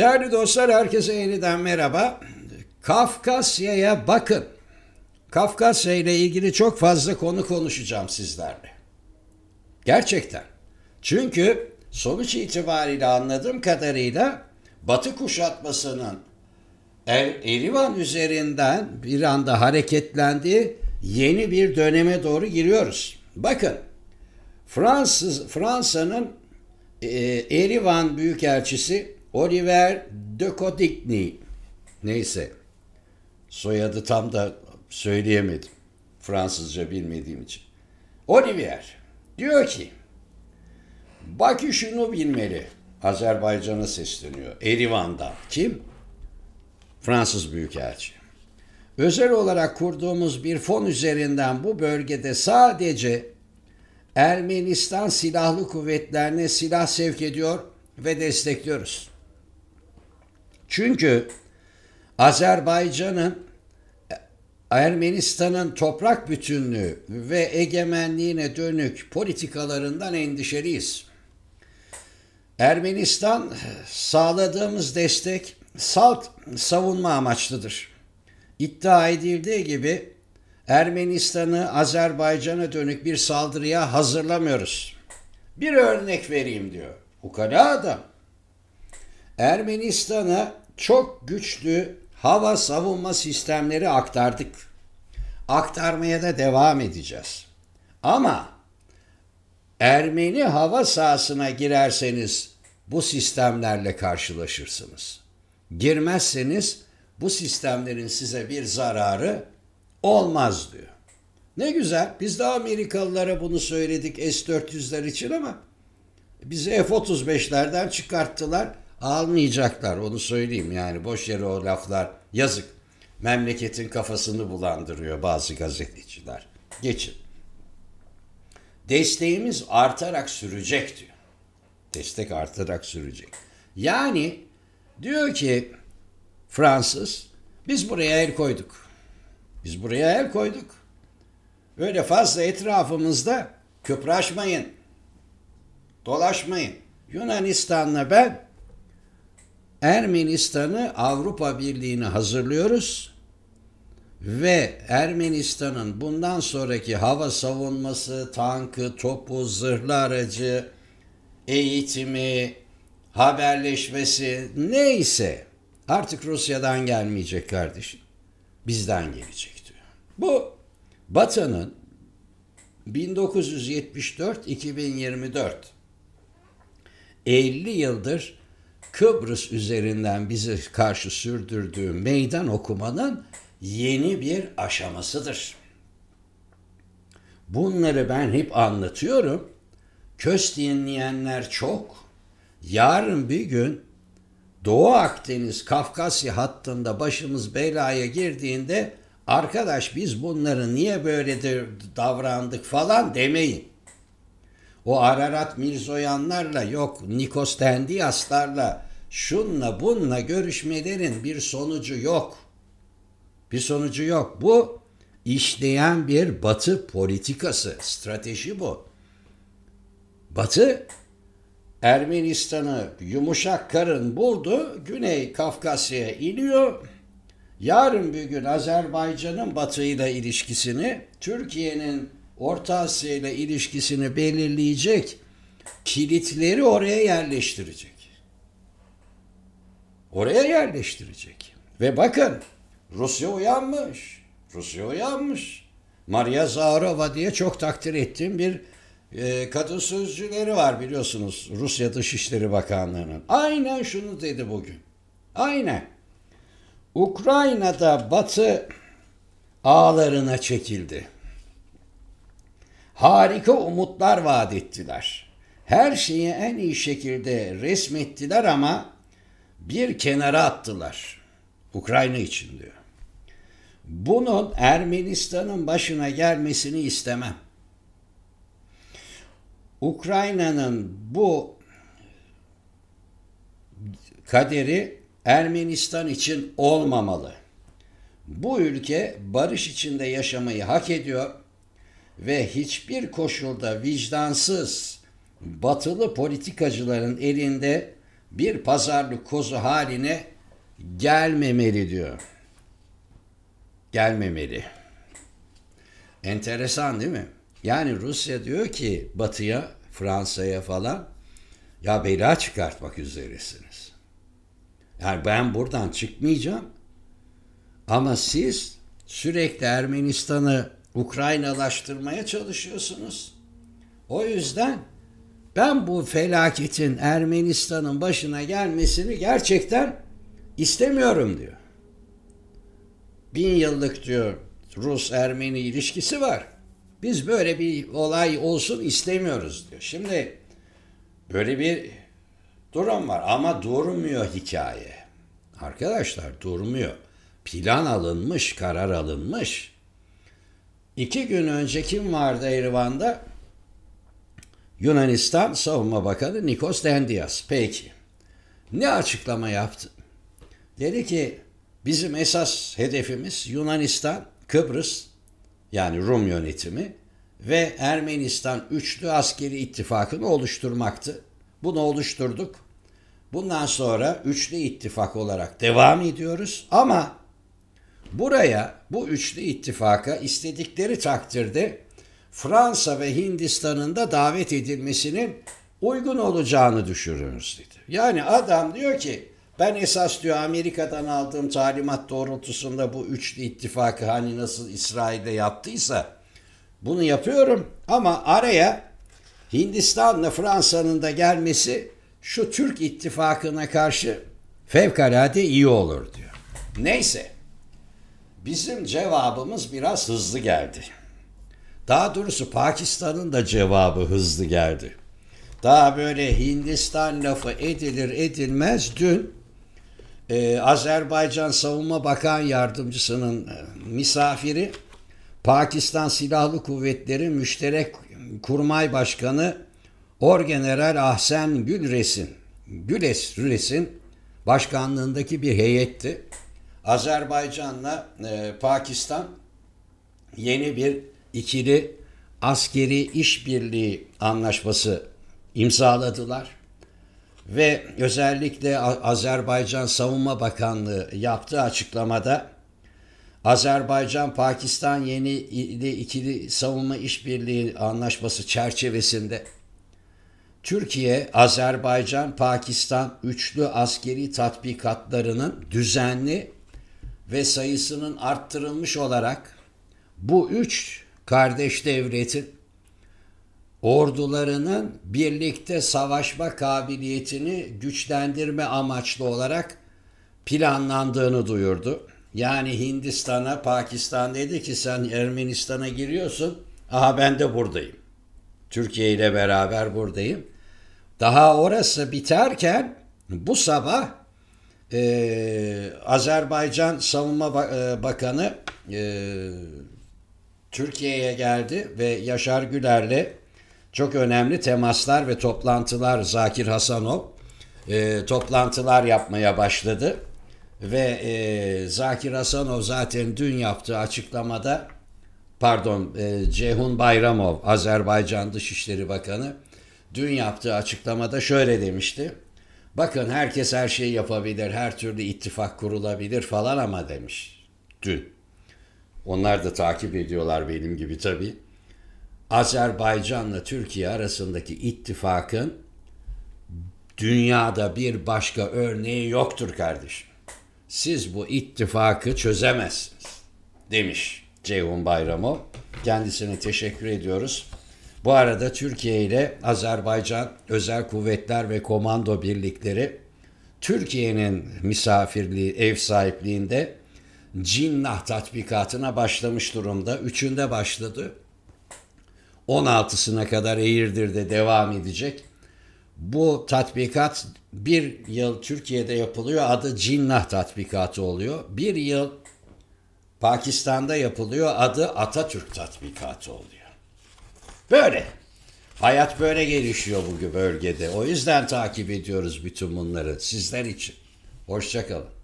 Değerli dostlar herkese yeniden merhaba. Kafkasya'ya bakın. Kafkasya ile ilgili çok fazla konu konuşacağım sizlerle. Gerçekten. Çünkü sonuç itibariyle anladığım kadarıyla Batı kuşatmasının Er Erivan üzerinden bir anda hareketlendiği yeni bir döneme doğru giriyoruz. Bakın Fransız Fransa'nın e, Erivan Büyükelçisi Oliver de Codigny neyse soyadı tam da söyleyemedim Fransızca bilmediğim için. Olivier diyor ki Bakü şunu bilmeli. Azerbaycan'a sesleniyor. Erivan'dan. Kim? Fransız Büyükelçi. Özel olarak kurduğumuz bir fon üzerinden bu bölgede sadece Ermenistan silahlı kuvvetlerine silah sevk ediyor ve destekliyoruz. Çünkü Azerbaycan'ın Ermenistan'ın toprak bütünlüğü ve egemenliğine dönük politikalarından endişeliyiz. Ermenistan sağladığımız destek salt savunma amaçlıdır. İddia edildiği gibi Ermenistan'ı Azerbaycan'a dönük bir saldırıya hazırlamıyoruz. Bir örnek vereyim diyor. Ukala adam. Ermenistan'a çok güçlü hava savunma sistemleri aktardık. Aktarmaya da devam edeceğiz. Ama Ermeni hava sahasına girerseniz bu sistemlerle karşılaşırsınız. Girmezseniz bu sistemlerin size bir zararı olmaz diyor. Ne güzel. Biz de Amerikalılara bunu söyledik S-400'ler için ama bizi F-35'lerden çıkarttılar. Almayacaklar onu söyleyeyim yani boş yere o laflar yazık. Memleketin kafasını bulandırıyor bazı gazeteciler. Geçin. Desteğimiz artarak sürecek diyor. Destek artarak sürecek. Yani diyor ki Fransız biz buraya el koyduk. Biz buraya el koyduk. Öyle fazla etrafımızda köpraşmayın. Dolaşmayın. Yunanistan'la ben Ermenistan'ı Avrupa Birliği'ne hazırlıyoruz ve Ermenistan'ın bundan sonraki hava savunması, tankı, topu, zırhlı aracı, eğitimi, haberleşmesi neyse artık Rusya'dan gelmeyecek kardeşim. Bizden gelecek diyor. Bu Batı'nın 1974-2024 50 yıldır Kıbrıs üzerinden bize karşı sürdürdüğü meydan okumanın yeni bir aşamasıdır. Bunları ben hep anlatıyorum. Köz dinleyenler çok. Yarın bir gün Doğu Akdeniz Kafkasya hattında başımız belaya girdiğinde arkadaş biz bunları niye böyle davrandık falan demeyin. O Ararat Mirzoyanlarla yok Nikos Tendiaslarla şunla bunla görüşmelerin bir sonucu yok. Bir sonucu yok. Bu işleyen bir batı politikası, strateji bu. Batı Ermenistan'ı yumuşak karın buldu, Güney Kafkasya'ya iniyor. Yarın bir gün Azerbaycan'ın Batı ile ilişkisini, Türkiye'nin Orta Asya ile ilişkisini belirleyecek kilitleri oraya yerleştirecek. Oraya yerleştirecek. Ve bakın Rusya uyanmış. Rusya uyanmış. Maria Zaharova diye çok takdir ettiğim bir e, kadın sözcüleri var biliyorsunuz Rusya Dışişleri Bakanlığı'nın. Aynen şunu dedi bugün. Aynen. Ukrayna'da Batı ağlarına çekildi. Harika umutlar vaat ettiler. Her şeyi en iyi şekilde resmettiler ama bir kenara attılar. Ukrayna için diyor. Bunun Ermenistan'ın başına gelmesini istemem. Ukrayna'nın bu kaderi Ermenistan için olmamalı. Bu ülke barış içinde yaşamayı hak ediyor ve hiçbir koşulda vicdansız batılı politikacıların elinde bir pazarlık kozu haline gelmemeli diyor. Gelmemeli. Enteresan değil mi? Yani Rusya diyor ki Batı'ya, Fransa'ya falan ya bela çıkartmak üzeresiniz. Yani ben buradan çıkmayacağım ama siz sürekli Ermenistan'ı Ukraynalaştırmaya çalışıyorsunuz. O yüzden ben bu felaketin Ermenistan'ın başına gelmesini gerçekten istemiyorum diyor. Bin yıllık diyor Rus-Ermeni ilişkisi var. Biz böyle bir olay olsun istemiyoruz diyor. Şimdi böyle bir durum var ama durmuyor hikaye. Arkadaşlar durmuyor. Plan alınmış, karar alınmış. İki gün önce kim vardı Erivan'da? Yunanistan Savunma Bakanı Nikos Dendias. Peki. Ne açıklama yaptı? Dedi ki bizim esas hedefimiz Yunanistan, Kıbrıs yani Rum yönetimi ve Ermenistan üçlü askeri ittifakını oluşturmaktı. Bunu oluşturduk. Bundan sonra üçlü ittifak olarak devam ediyoruz ama buraya bu üçlü ittifaka istedikleri takdirde Fransa ve Hindistan'ın da davet edilmesinin uygun olacağını düşünüyoruz dedi. Yani adam diyor ki ben esas diyor Amerika'dan aldığım talimat doğrultusunda bu üçlü ittifakı hani nasıl İsrail'de yaptıysa bunu yapıyorum ama araya Hindistan'la Fransa'nın da gelmesi şu Türk ittifakına karşı fevkalade iyi olur diyor. Neyse bizim cevabımız biraz hızlı geldi. Daha doğrusu Pakistan'ın da cevabı hızlı geldi. Daha böyle Hindistan lafı edilir edilmez dün e, Azerbaycan Savunma Bakan Yardımcısının e, misafiri Pakistan Silahlı Kuvvetleri Müşterek Kurmay Başkanı Orgeneral Ahsen Gülres'in Güles Res'in başkanlığındaki bir heyetti. Azerbaycan'la e, Pakistan yeni bir ikili askeri işbirliği anlaşması imzaladılar ve özellikle Azerbaycan Savunma Bakanlığı yaptığı açıklamada Azerbaycan-Pakistan yeni ikili savunma işbirliği anlaşması çerçevesinde Türkiye, Azerbaycan, Pakistan üçlü askeri tatbikatlarının düzenli ve sayısının arttırılmış olarak bu üç kardeş devletin ordularının birlikte savaşma kabiliyetini güçlendirme amaçlı olarak planlandığını duyurdu. Yani Hindistan'a, Pakistan dedi ki sen Ermenistan'a giriyorsun. Aha ben de buradayım. Türkiye ile beraber buradayım. Daha orası biterken bu sabah e, Azerbaycan Savunma e, Bakanı e, Türkiye'ye geldi ve Yaşar Güler'le çok önemli temaslar ve toplantılar Zakir Hasanov e, toplantılar yapmaya başladı. Ve e, Zakir Hasanov zaten dün yaptığı açıklamada pardon e, Ceyhun Bayramov Azerbaycan Dışişleri Bakanı dün yaptığı açıklamada şöyle demişti. Bakın herkes her şeyi yapabilir, her türlü ittifak kurulabilir falan ama demiş dün. Onlar da takip ediyorlar benim gibi tabii. Azerbaycan'la Türkiye arasındaki ittifakın dünyada bir başka örneği yoktur kardeşim. Siz bu ittifakı çözemezsiniz demiş Ceyhun Bayramov. Kendisine teşekkür ediyoruz. Bu arada Türkiye ile Azerbaycan Özel Kuvvetler ve Komando Birlikleri Türkiye'nin misafirliği, ev sahipliğinde Cinnah tatbikatına başlamış durumda. Üçünde başladı. 16'sına kadar Eğirdir'de devam edecek. Bu tatbikat bir yıl Türkiye'de yapılıyor. Adı Cinnah tatbikatı oluyor. Bir yıl Pakistan'da yapılıyor. Adı Atatürk tatbikatı oluyor. Böyle. Hayat böyle gelişiyor bu bölgede. O yüzden takip ediyoruz bütün bunları sizler için. Hoşçakalın.